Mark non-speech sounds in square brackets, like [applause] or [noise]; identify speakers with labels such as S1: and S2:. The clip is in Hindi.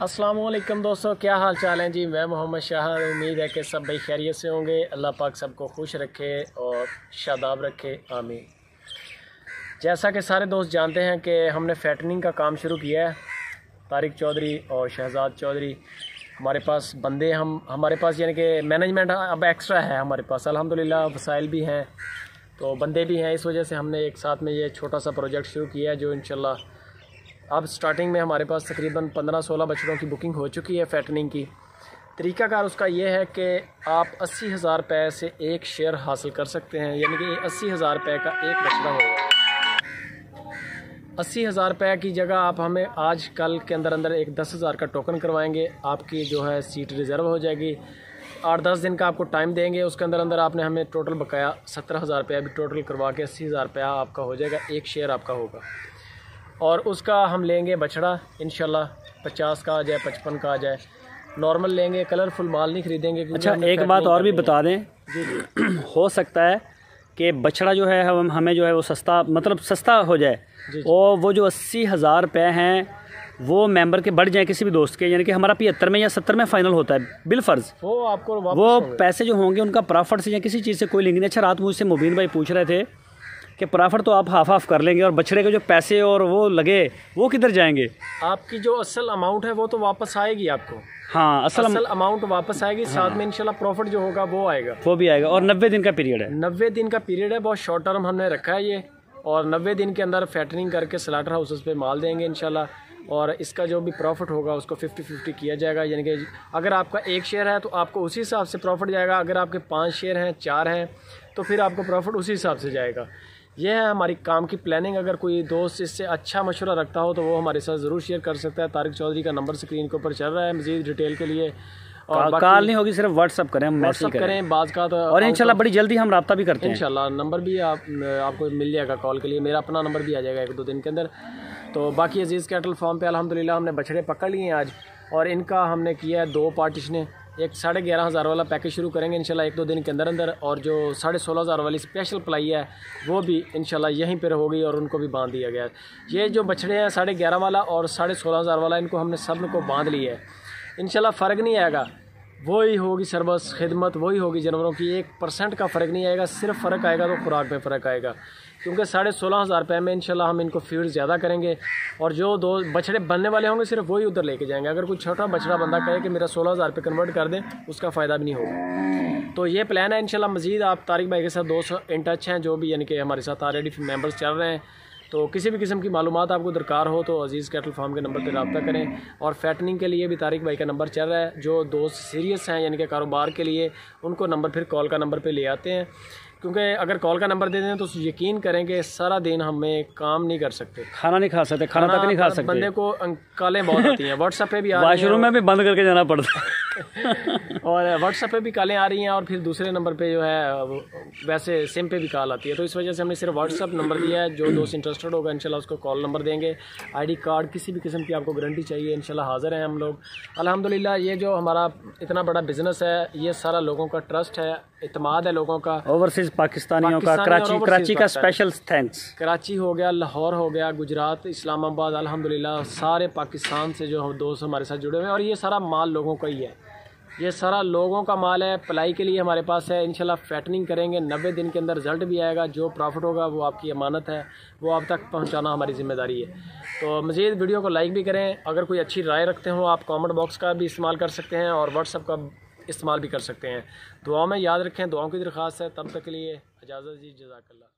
S1: असलम दोस्तों, क्या हाल चाल हैं? जी, मैं मोहम्मद शाह उम्मीद है कि सब भाई खैरियत से होंगे। अल्लाह पाक सबको खुश रखे और शादाब रखे। आमीन। जैसा कि सारे दोस्त जानते हैं कि हमने फैटनिंग का काम शुरू किया है, तारिक चौधरी और शहजाद चौधरी। हमारे पास बंदे हम, हमारे पास यानी कि मैनेजमेंट अब एक्स्ट्रा है हमारे पास। अलहमदिल्ला वसाइल भी हैं तो बंदे भी हैं। इस वजह से हमने एक साथ में ये छोटा सा प्रोजेक्ट शुरू किया है, जो इंशाल्लाह अब स्टार्टिंग में हमारे पास तकरीबन पंद्रह सोलह बछड़ों की बुकिंग हो चुकी है फैटनिंग की। तरीकाकार उसका ये है कि आप अस्सी हज़ार रुपये से एक शेयर हासिल कर सकते हैं, यानी कि अस्सी हज़ार रुपये का एक बछड़ा होगा। अस्सी हज़ार रुपये की जगह आप हमें आज कल के अंदर अंदर एक दस हज़ार का टोकन करवाएँगे, आपकी जो है सीट रिज़र्व हो जाएगी। आठ दस दिन का आपको टाइम देंगे, उसके अंदर अंदर आपने हमें टोटल बकाया सत्रह हज़ार रुपया अभी टोटल करवा के अस्सी हज़ार रुपया आपका हो जाएगा, एक शेयर आपका होगा। और उसका हम लेंगे बछड़ा इन पचास का आ जाए पचपन का आ जाए। नॉर्मल लेंगे कलरफुल माल नहीं खरीदेंगे
S2: अच्छा एक बात और भी बता दें। जी जी। [clears throat] हो सकता है कि बछड़ा जो है हम हमें जो है वो सस्ता मतलब सस्ता हो जाए और वो जो अस्सी हज़ार रुपये हैं वो मेंबर के बढ़ जाए किसी भी दोस्त के यानी कि हमारा पिहत्तर में या सत्तर में फाइनल होता है बिल फ़र्ज़।
S1: वो आपको
S2: वो पैसे जो होंगे उनका प्रॉफिट से या किसी चीज़ से कोई लिंक नहीं। अच्छा रात मुझसे मुबीन भाई पूछ रहे थे कि प्रॉफिट तो आप हाफ़ हाफ़ कर लेंगे और बछड़े के जो पैसे और वो लगे वो किधर जाएँगे?
S1: आपकी जो असल अमाउंट है वो तो वापस आएगी आपको।
S2: हाँ
S1: असल असल अमाउंट वापस आएगी हाँ। साथ में इंशाल्लाह प्रॉफिट जो होगा वो आएगा।
S2: वो भी आएगा और नब्बे दिन का पीरियड है।
S1: नब्बे दिन का पीरियड है बहुत शॉर्ट टर्म हमने रखा है ये और नब्बे दिन के अंदर फैटनिंग करके स्लाटर हाउसेस पे माल देंगे इनशाला और इसका जो भी प्रॉफिट होगा उसको फिफ्टी फिफ्टी किया जाएगा यानी कि अगर आपका एक शेयर है तो आपको उसी हिसाब से प्रॉफिट जाएगा अगर आपके पाँच शेयर हैं चार हैं तो फिर आपको प्रॉफिट उसी हिसाब से जाएगा। ये है हमारी काम की प्लानिंग अगर कोई दोस्त इससे अच्छा मशवरा रखता हो तो वो हमारे साथ ज़रूर शेयर कर सकता है। तारिक चौधरी का नंबर स्क्रीन के ऊपर चल रहा है मजीद डिटेल के लिए।
S2: और कॉल नहीं होगी सिर्फ़ व्हाट्सअप करें
S1: व्हाट्सअप करें। बाज का तो
S2: और इंशाल्लाह बड़ी जल्दी हम रब्ता भी करते हैं।
S1: इंशाल्लाह नंबर भी आप आपको मिल जाएगा कॉल के लिए। मेरा अपना नंबर भी आ जाएगा एक दो दिन के अंदर। तो बाकी अज़ीज़ कैटल फॉर्म पे अल्हम्दुलिल्लाह हमने बछड़े पकड़ लिए हैं आज। और इनका हमने किया है दो पार्टीशने एक साढ़े ग्यारह हज़ार वाला पैकेज शुरू करेंगे, इंशाल्लाह एक दो दिन के अंदर अंदर। और जो साढ़े सोलह हज़ार वाली स्पेशल प्लाई है, वो भी इंशाल्लाह यहीं पर होगी और उनको भी बाँध दिया गया है। ये जो बछड़े हैं, साढ़े ग्यारह वाला और साढ़े सोलह हज़ार वाला, इनको हमने सबको बाँध लिया है। इन फ़र्क नहीं आएगा। वही होगी सर्वस, खिदमत, वही होगी जानवरों की। एक परसेंट का फ़र्क नहीं आएगा, सिर्फ़ फ़र्क आएगा तो खुराक में फ़र्क आएगा। क्योंकि साढ़े सोलह हज़ार रुपये में इंशाल्लाह हम इनको फ़ीड ज़्यादा करेंगे और जो दो बछड़े बनने वाले होंगे, सिर्फ़ वही उधर लेके जाएँगे। अगर कोई छोटा बछड़ा बंदा कहे कि मेरा सोलह हज़ार रुपये कन्वर्ट कर दें, उसका फ़ायदा भी नहीं होगा। तो ये प्लान है इनशाला मज़ीद आप तारिक भाई के साथ दोस्त इन टच हैं, जो भी यानी कि हमारे साथ ऑलरेडी मेंबर्स चल रहे हैं। तो किसी भी किस्म की मालूम आपको दरकार हो तो अज़ीज़ कैटल फार्म के नंबर पर रबता करें। और फैटनिंग के लिए भी तारिक भाई का नंबर चल रहा है, जो दोस्त सीरियस हैं, यानी कि कारोबार के लिए, उनको नंबर फिर कॉल का नंबर पर ले आते हैं। क्योंकि अगर कॉल का नंबर दे दें तो यकीन करें कि सारा दिन हमें काम नहीं कर सकते।
S2: खाना नहीं खा सकते खाना, खाना तक नहीं खा सकते।
S1: बंदे को कालें बहुत आती हैं। व्हाट्सएप पे भी
S2: आ वाशरूम में भी बंद करके जाना पड़ता
S1: है। [laughs] और व्हाट्सएप पे भी कालें आ रही हैं और फिर दूसरे नंबर पे जो है वैसे सिम पे भी कॉल आती है। तो इस वजह से हमने सिर्फ़ व्हाट्सअप नंबर दिया है। जो दोस्त इंटरेस्टेड होगा इंशाल्लाह उसको कॉल नंबर देंगे। आईडी कार्ड किसी भी किस्म की आपको गारंटी चाहिए इनशाला हाज़िर हैं हम लोग। अलहमदिल्ला ये जो हमारा इतना बड़ा बिज़नेस है ये सारा लोगों का ट्रस्ट है। इतमाद है लोगों का।
S2: ओवरसीज़ पाकिस्तानियों का कराची कराची का स्पेशल थैंक्स
S1: कराची हो गया लाहौर हो गया गुजरात इस्लामाबाद अल्हम्दुलिल्लाह सारे पाकिस्तान से जो हम दोस्त हमारे साथ जुड़े हुए हैं और ये सारा माल लोगों का ही है। ये सारा लोगों का माल है पलाई के लिए हमारे पास है। इनशाला फैटनिंग करेंगे नब्बे दिन के अंदर रिज़ल्ट भी आएगा। जो प्रॉफिट होगा वो आपकी अमानत है वो आप तक पहुंचाना हमारी ज़िम्मेदारी है। तो मज़ीद वीडियो को लाइक भी करें। अगर कोई अच्छी राय रखते हो आप कॉमेंट बॉक्स का भी इस्तेमाल कर सकते हैं और व्हाट्सअप का इस्तेमाल भी कर सकते हैं। दुआओं में याद रखें, दुआओं की दरख्वास्त है। तब तक के लिए इजाज़त जी जजाकल्ला